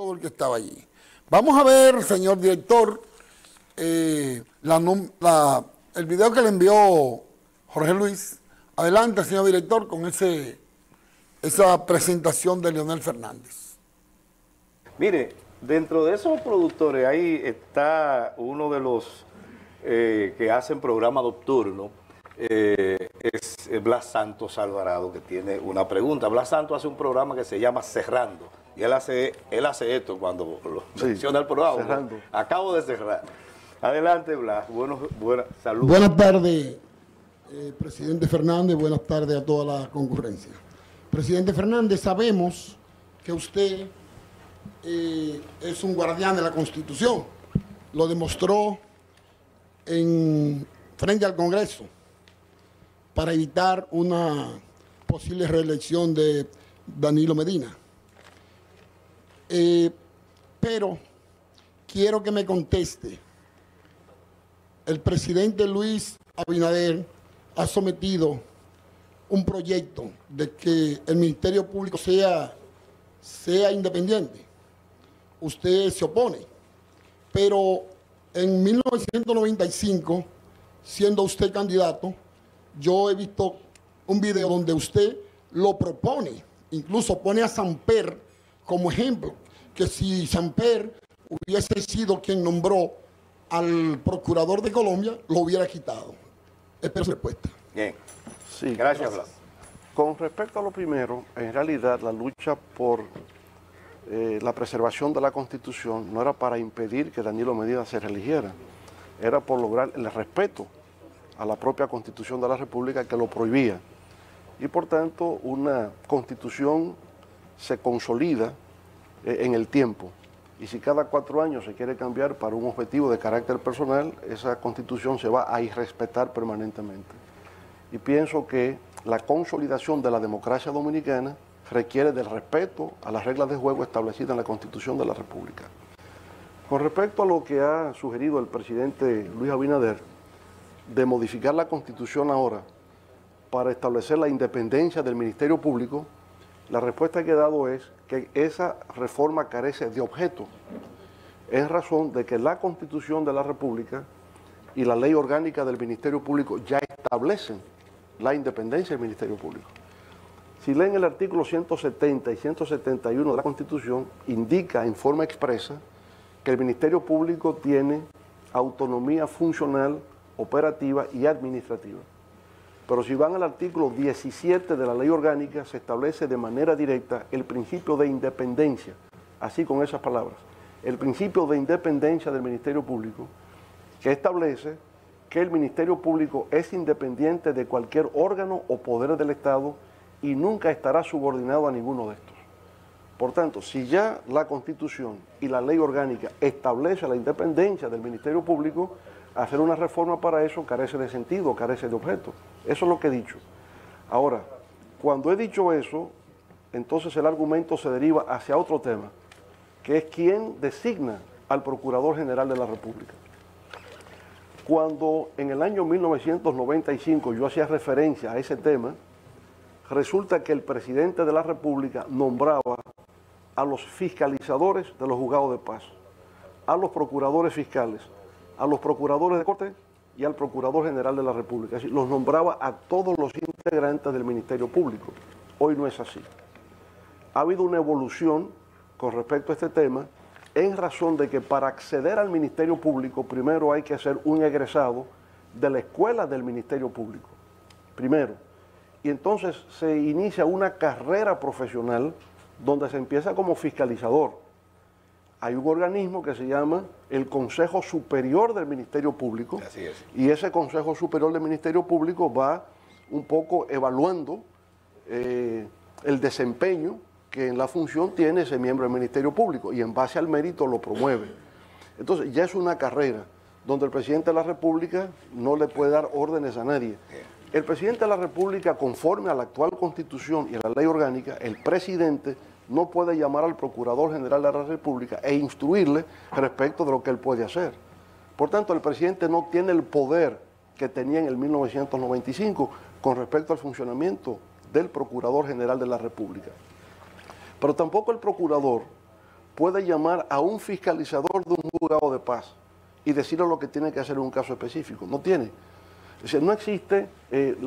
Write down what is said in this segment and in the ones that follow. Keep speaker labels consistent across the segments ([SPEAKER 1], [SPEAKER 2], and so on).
[SPEAKER 1] todo el que estaba allí. Vamos a ver, señor director, eh, el video que le envió Jorge Luis. Adelante, señor director, con ese, esa presentación de Leonel Fernández.
[SPEAKER 2] Mire, dentro de esos productores ahí está uno de los eh, que hacen programa nocturno, eh, es Blas Santos Alvarado, que tiene una pregunta. Blas Santos hace un programa que se llama Cerrando. Y él hace, él hace esto cuando lo menciona el programa. Cerrando. Acabo de cerrar. Adelante, Blas. Buenos, buenas, saludos.
[SPEAKER 1] Buenas tardes, eh, presidente Fernández. Buenas tardes a toda la concurrencia. Presidente Fernández, sabemos que usted eh, es un guardián de la Constitución. Lo demostró en frente al Congreso para evitar una posible reelección de Danilo Medina. Eh, pero quiero que me conteste. El presidente Luis Abinader ha sometido un proyecto de que el Ministerio Público sea, sea independiente. Usted se opone, pero en 1995, siendo usted candidato, yo he visto un video donde usted lo propone, incluso pone a Samper como ejemplo, que si Samper hubiese sido quien nombró al procurador de Colombia, lo hubiera quitado. Espero su respuesta.
[SPEAKER 3] Bien. Sí, gracias, Blas. Con respecto a lo primero, en realidad la lucha por eh, la preservación de la Constitución no era para impedir que Danilo Medina se religiera, era por lograr el respeto a la propia Constitución de la República que lo prohibía. Y por tanto, una Constitución se consolida eh, en el tiempo. Y si cada cuatro años se quiere cambiar para un objetivo de carácter personal, esa Constitución se va a irrespetar permanentemente. Y pienso que la consolidación de la democracia dominicana requiere del respeto a las reglas de juego establecidas en la Constitución de la República. Con respecto a lo que ha sugerido el presidente Luis Abinader, de modificar la Constitución ahora para establecer la independencia del Ministerio Público, la respuesta que he dado es que esa reforma carece de objeto, en razón de que la Constitución de la República y la ley orgánica del Ministerio Público ya establecen la independencia del Ministerio Público. Si leen el artículo 170 y 171 de la Constitución, indica en forma expresa que el Ministerio Público tiene autonomía funcional operativa y administrativa. Pero si van al artículo 17 de la ley orgánica, se establece de manera directa el principio de independencia, así con esas palabras, el principio de independencia del Ministerio Público, que establece que el Ministerio Público es independiente de cualquier órgano o poder del Estado y nunca estará subordinado a ninguno de estos. Por tanto, si ya la Constitución y la ley orgánica establece la independencia del Ministerio Público, hacer una reforma para eso carece de sentido, carece de objeto. Eso es lo que he dicho. Ahora, cuando he dicho eso, entonces el argumento se deriva hacia otro tema, que es quién designa al Procurador General de la República. Cuando en el año 1995 yo hacía referencia a ese tema, resulta que el presidente de la República nombraba a los fiscalizadores de los juzgados de paz, a los procuradores fiscales, a los procuradores de corte y al Procurador General de la República. Es los nombraba a todos los integrantes del Ministerio Público. Hoy no es así. Ha habido una evolución con respecto a este tema en razón de que para acceder al Ministerio Público primero hay que ser un egresado de la escuela del Ministerio Público. Primero. Y entonces se inicia una carrera profesional donde se empieza como fiscalizador hay un organismo que se llama el Consejo Superior del Ministerio Público. Y ese Consejo Superior del Ministerio Público va un poco evaluando eh, el desempeño que en la función tiene ese miembro del Ministerio Público y en base al mérito lo promueve. Entonces ya es una carrera donde el presidente de la República no le puede dar órdenes a nadie. El presidente de la República, conforme a la actual constitución y a la ley orgánica, el presidente no puede llamar al Procurador General de la República e instruirle respecto de lo que él puede hacer. Por tanto, el presidente no tiene el poder que tenía en el 1995 con respecto al funcionamiento del Procurador General de la República. Pero tampoco el Procurador puede llamar a un fiscalizador de un juzgado de paz y decirle lo que tiene que hacer en un caso específico. No tiene. Es decir, no existe eh,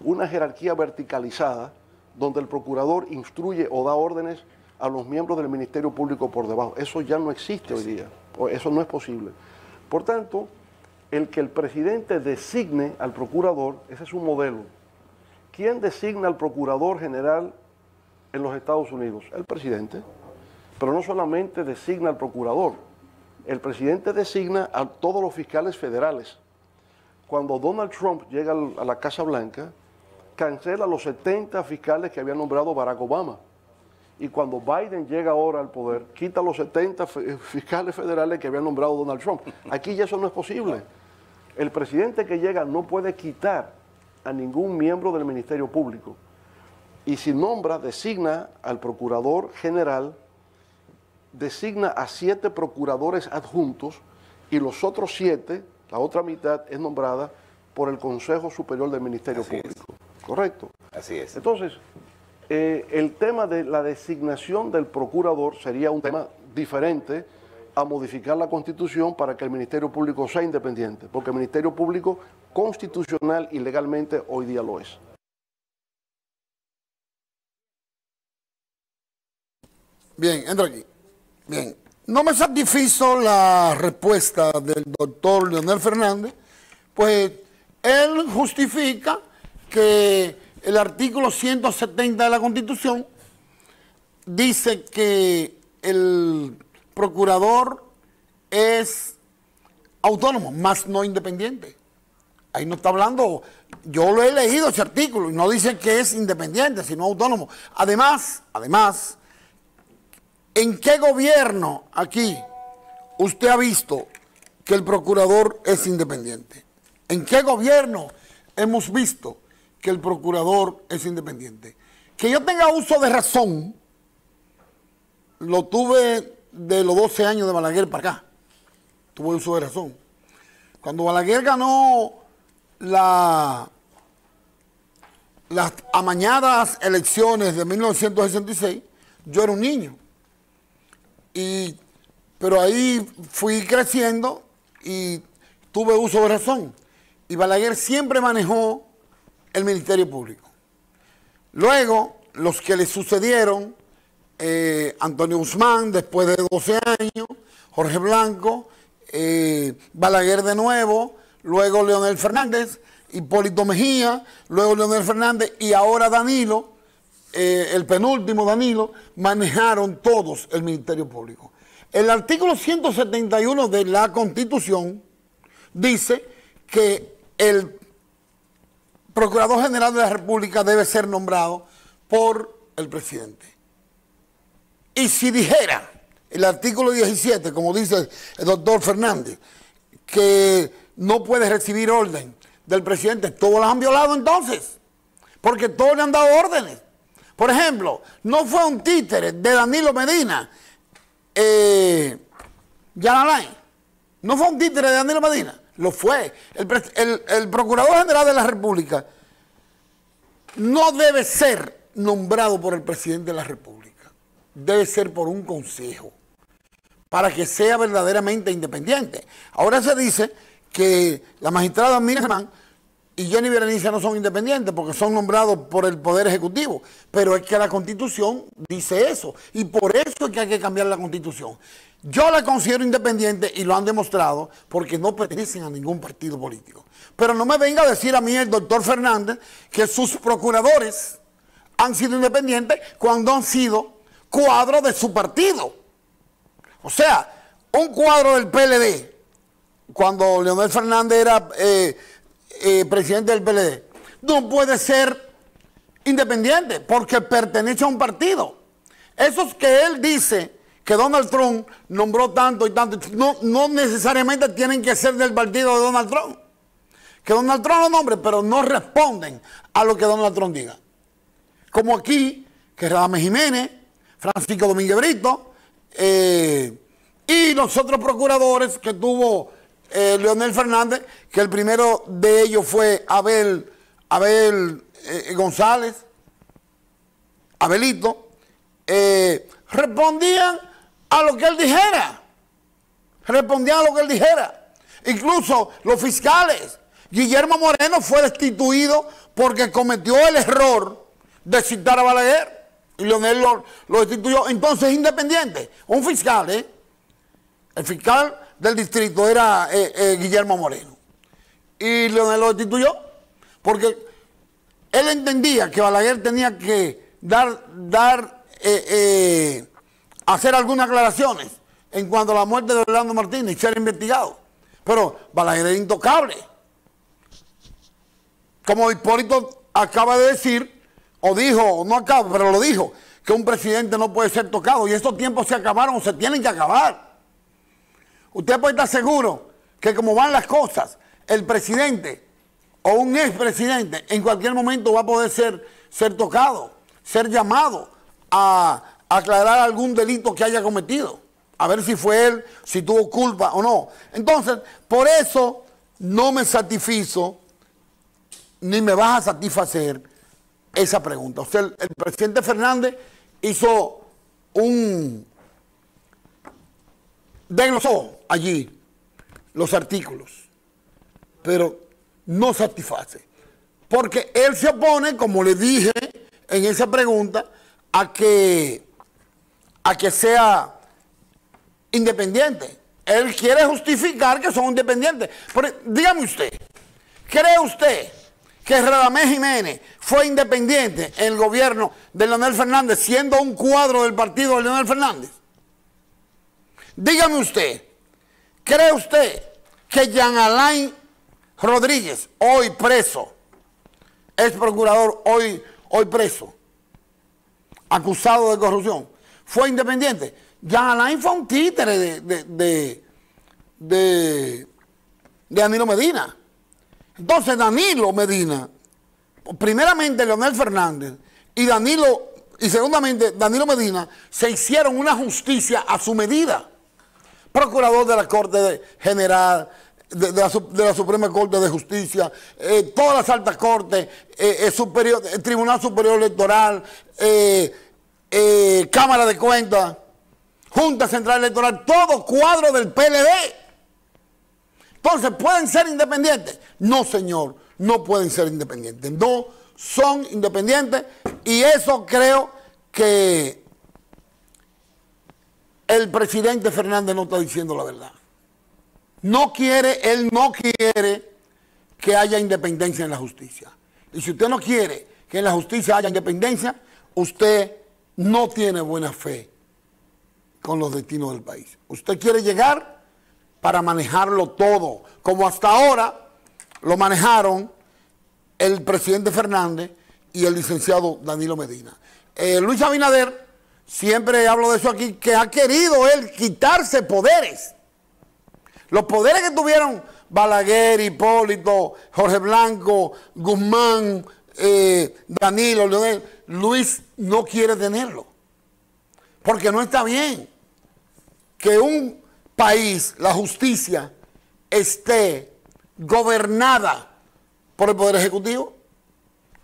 [SPEAKER 3] una jerarquía verticalizada donde el procurador instruye o da órdenes a los miembros del Ministerio Público por debajo. Eso ya no existe hoy día. Eso no es posible. Por tanto, el que el presidente designe al procurador, ese es un modelo. ¿Quién designa al procurador general en los Estados Unidos? El presidente. Pero no solamente designa al procurador, el presidente designa a todos los fiscales federales. Cuando Donald Trump llega a la Casa Blanca, cancela los 70 fiscales que había nombrado Barack Obama. Y cuando Biden llega ahora al poder, quita los 70 fiscales federales que había nombrado Donald Trump. Aquí ya eso no es posible. El presidente que llega no puede quitar a ningún miembro del Ministerio Público. Y si nombra, designa al procurador general designa a siete procuradores adjuntos y los otros siete, la otra mitad, es nombrada por el Consejo Superior del Ministerio Público. ¿Correcto?
[SPEAKER 2] Así es.
[SPEAKER 3] Entonces, eh, el tema de la designación del procurador sería un tema diferente a modificar la Constitución para que el Ministerio Público sea independiente, porque el Ministerio Público constitucional y legalmente hoy día lo es.
[SPEAKER 1] Bien, entra aquí. Bien, no me satisfizo la respuesta del doctor Leonel Fernández, pues él justifica que el artículo 170 de la Constitución dice que el procurador es autónomo, más no independiente. Ahí no está hablando, yo lo he leído ese artículo y no dice que es independiente, sino autónomo. Además, además, ¿En qué gobierno aquí usted ha visto que el procurador es independiente? ¿En qué gobierno hemos visto que el procurador es independiente? Que yo tenga uso de razón, lo tuve de los 12 años de Balaguer para acá. Tuve uso de razón. Cuando Balaguer ganó la, las amañadas elecciones de 1966, yo era un niño. Y, pero ahí fui creciendo y tuve uso de razón. Y Balaguer siempre manejó el Ministerio Público. Luego, los que le sucedieron, eh, Antonio Guzmán, después de 12 años, Jorge Blanco, eh, Balaguer de nuevo, luego Leonel Fernández, Hipólito Mejía, luego Leonel Fernández y ahora Danilo, eh, el penúltimo Danilo, manejaron todos el Ministerio Público. El artículo 171 de la Constitución dice que el Procurador General de la República debe ser nombrado por el presidente. Y si dijera el artículo 17, como dice el doctor Fernández, que no puede recibir orden del presidente, todos las han violado entonces, porque todos le han dado órdenes. Por ejemplo, no fue un títere de Danilo Medina, eh, no fue un títere de Danilo Medina, lo fue. El, Procurador General de la República no debe ser nombrado por el Presidente de la República, debe ser por un consejo, para que sea verdaderamente independiente. Ahora se dice que la magistrada Miriam y Jenny Berenice no son independientes porque son nombrados por el Poder Ejecutivo. Pero es que la Constitución dice eso. Y por eso es que hay que cambiar la Constitución. Yo la considero independiente y lo han demostrado porque no pertenecen a ningún partido político. Pero no me venga a decir a mí el doctor Fernández que sus procuradores han sido independientes cuando han sido cuadros de su partido. O sea, un cuadro del PLD, cuando Leonel Fernández era... Eh, eh, presidente del PLD, no puede ser independiente porque pertenece a un partido. Esos que él dice que Donald Trump nombró tanto y tanto, no, no necesariamente tienen que ser del partido de Donald Trump. Que Donald Trump lo nombre, pero no responden a lo que Donald Trump diga. Como aquí, que Radame Jiménez, Francisco Domínguez Brito, eh, y los otros procuradores que tuvo eh, Leonel Fernández, que el primero de ellos fue Abel, Abel eh, González, Abelito, eh, respondían a lo que él dijera. Respondían a lo que él dijera. Incluso los fiscales. Guillermo Moreno fue destituido porque cometió el error de citar a Balaguer. Y Leonel lo, destituyó. Entonces, independiente. Un fiscal, ¿eh? El fiscal del distrito era eh, eh, Guillermo Moreno. Y Leonel lo destituyó porque él entendía que Balaguer tenía que dar, dar eh, hacer algunas aclaraciones en cuanto a la muerte de Orlando Martínez y ser investigado. Pero Balaguer es intocable. Como Hipólito acaba de decir, o dijo, o no acaba, pero lo dijo, que un presidente no puede ser tocado. Y estos tiempos se acabaron o se tienen que acabar. Usted puede estar seguro que como van las cosas, el presidente o un expresidente en cualquier momento va a poder ser, ser tocado, ser llamado a aclarar algún delito que haya cometido. A ver si fue él, si tuvo culpa o no. Entonces, por eso no me satisfizo ni me vas a satisfacer esa pregunta. O el, presidente Fernández hizo un... desglosó allí los artículos, pero no satisface. Porque él se opone, como le dije en esa pregunta, a que, a que sea independiente. Él quiere justificar que son independientes. Pero dígame usted, ¿cree usted que Radamés Jiménez fue independiente en el gobierno de Leonel Fernández, siendo un cuadro del partido de Leonel Fernández? Dígame usted, ¿cree usted que Jean Alain Rodríguez, hoy preso, es procurador hoy, hoy preso, acusado de corrupción, fue independiente? Jean Alain fue un títere de, de, de, de Danilo Medina. Entonces Danilo Medina, primeramente Leonel Fernández y Danilo, y segundamente Danilo Medina, se hicieron una justicia a su medida. Procurador de la Corte General, de, la, Suprema Corte de Justicia, eh, todas las altas cortes, eh, eh, el Tribunal Superior Electoral, Cámara de Cuentas, Junta Central Electoral, todo cuadro del PLD. Entonces, ¿pueden ser independientes? No, señor, no pueden ser independientes. No son independientes y eso creo que el presidente Fernández no está diciendo la verdad. No quiere, él no quiere que haya independencia en la justicia. Y si usted no quiere que en la justicia haya independencia, usted no tiene buena fe con los destinos del país. Usted quiere llegar para manejarlo todo, como hasta ahora lo manejaron el presidente Fernández y el licenciado Danilo Medina. Eh, Luis Abinader, siempre hablo de eso aquí, que ha querido él quitarse poderes. Los poderes que tuvieron Balaguer, Hipólito, Jorge Blanco, Guzmán, eh, Danilo, Leonel, Luis no quiere tenerlo. Porque no está bien que un país, la justicia, esté gobernada por el Poder Ejecutivo?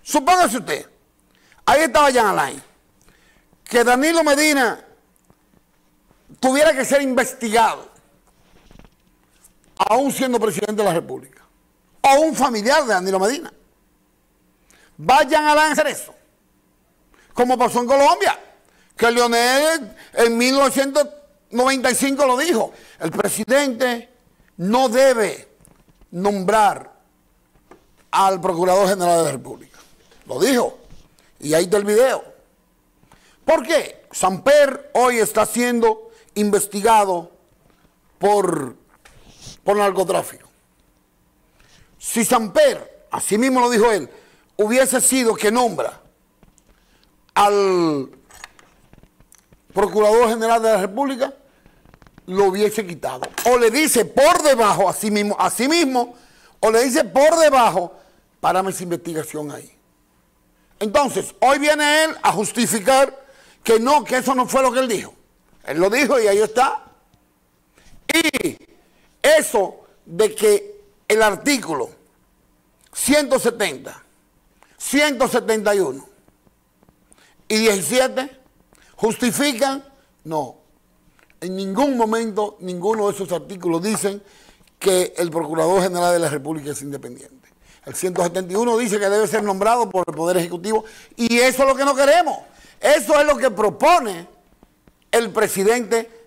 [SPEAKER 1] Supóngase usted, ahí estaba Jan Alain, que Danilo Medina tuviera que ser investigado, aún siendo presidente de la República, o un familiar de Danilo Medina. Vayan a hacer eso, como pasó en Colombia, que Leonel en 1900 95 lo dijo, el presidente no debe nombrar al Procurador General de la República. Lo dijo. Y ahí está el video. ¿Por qué? Samper hoy está siendo investigado por, por narcotráfico. Si Samper, así mismo lo dijo él, hubiese sido que nombra al Procurador General de la República, lo hubiese quitado. O le dice por debajo, así mismo, mismo, o le dice por debajo, párame esa investigación ahí. Entonces, hoy viene él a justificar que no, que eso no fue lo que él dijo. Él lo dijo y ahí está. Y eso de que el artículo 170, 171 y 17 justifican, no, En ningún momento, ninguno de esos artículos dicen que el Procurador General de la República es independiente. El 171 dice que debe ser nombrado por el Poder Ejecutivo y eso es lo que no queremos. Eso es lo que propone el presidente